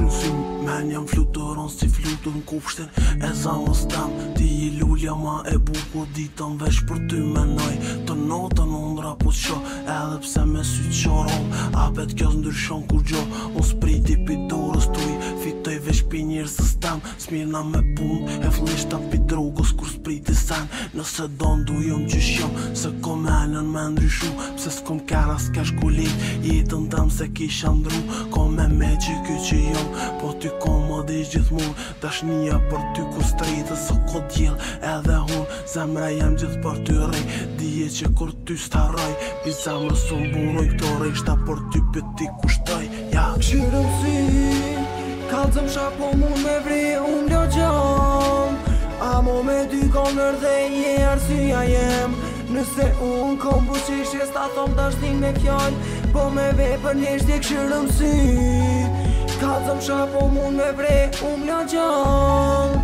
në sy Men jam si flutur në kufshtin E sa më stem, ti i lullja ma e buko Ditën vesh për ty me nëj Të notën ondra po të shë Edhe pse me sy të qëron Apet kjo ndryshon kur gjo Unë spriti i pitorës tuj Fitoj vesh për njërë së stem S'mirna me punë e flishtë të Nëse do ndujëm që shumë Se ko me alën me ndryshu Pse s'kom kera s'ka shkullit Jitën tëm se kisha ndru Ko me me që kjo që jom Po ty ko më dish gjithmon Dashnia për ty ku strejtë Se ko djel edhe hun Zemre jem gjith për ty rej Dije që kur ty staroj Pi zemre së mburoj këto rej Shta për ty për ty kushtoj ja. Këshirëm si Kalëzëm shapo mu me vri me dy konër dhe je e arsyja jem Nëse unë kom buqeshje sta thom të ashtin me fjall Po me ve për njështje këshërëm sy Ka të shapo mund me vre unë um nga gjall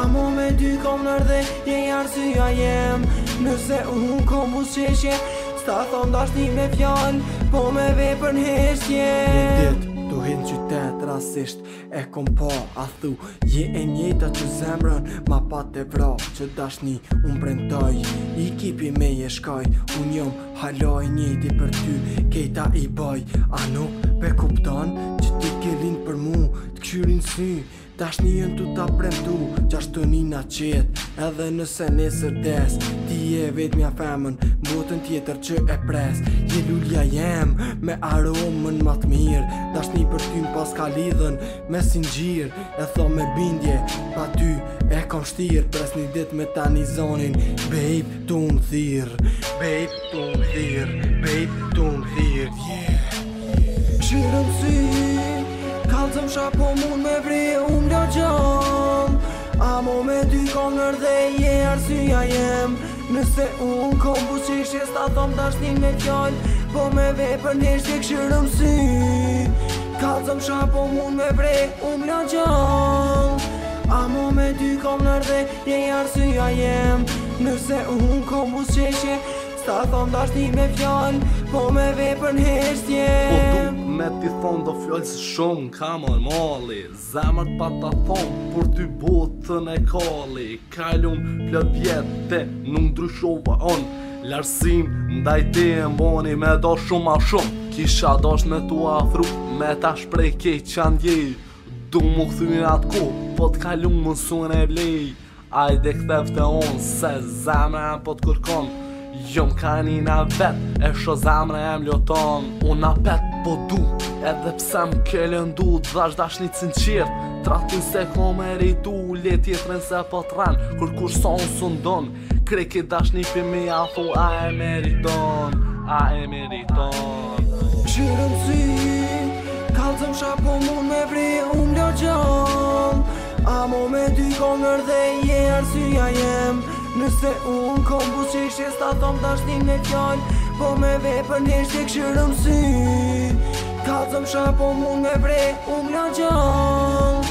A mo me dy konër dhe je e arsyja jem Nëse unë kom buqeshje sta thom të ashtin me fjall Po me ve për njështje Një ditë vinë qytet rasisht e kom po a thu je e njëta që zemrën ma pat e vro që dashni unë brendoj i kipi me je shkoj unë jom haloj njëti për ty kejta i boj a nuk pe kupton ke për mu Të këshyrin si Tash një jënë të ta premtu Qashtë të një na qetë Edhe nëse nesër des Ti e vetë mja femën Botën tjetër që e pres Je lullja jem Me aromën më të mirë Tash një për ty në pas ka lidhën Me singjir E tho me bindje Pa ty e kom shtirë Pres një ditë me ta një zonin Babe të më thirë Babe të më thirë Babe të më thirë Yeah Shirëm si mund të mësha po mund me vri e unë lo A mo me dy kom nër dhe je arsia jem Nëse unë kom buqish e sta thom të ashtin me fjall Po me ve për njësht e këshërëm Ka të sha po mund me unë u mlo A mo me dy kom nër dhe je arsia jem Nëse unë kom buqish e sta thom me Ta thon dashni me fjall Po me vepër në hershtje Po du me ti thon do fjall se shumë Kamër mali Zemër pa ta thon Por ty botën e kalli Kallum plët vjetë Nuk ndryshova on Larsim ndaj ti e mboni Me do shumë a shumë Kisha dosh me tu afru Me ta shprej ke qanë djej Du mu këthyn atë ku Po t'kallum mësun e blej Ajde këthef e onë Se zemër e po t'kërkonë Jo më vet E sho zamre e më ljoton pet po du Edhe pse më kellen du dash një cincir Tratin se ko me rritu Le tjetrin se po të ran Kur kur son sundon Kre dash një pimi, a afu A e m'eriton A e m'eriton rejton Gjirën si Kalë të më shapo mund me vri Unë ljo gjon A mo me dy kongër dhe Jërë si a jemë Nëse unë kom busi që sta thom të me në fjall Po me vepër për një këshërëm sy Ka të zëm shapo mund me vrej unë nga gjall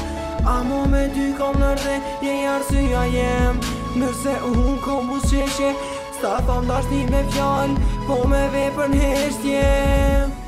A mu me dy kom në rrë një jarë sy a jem Nëse unë kom busi që sta thom të me në fjall Po me vepër për një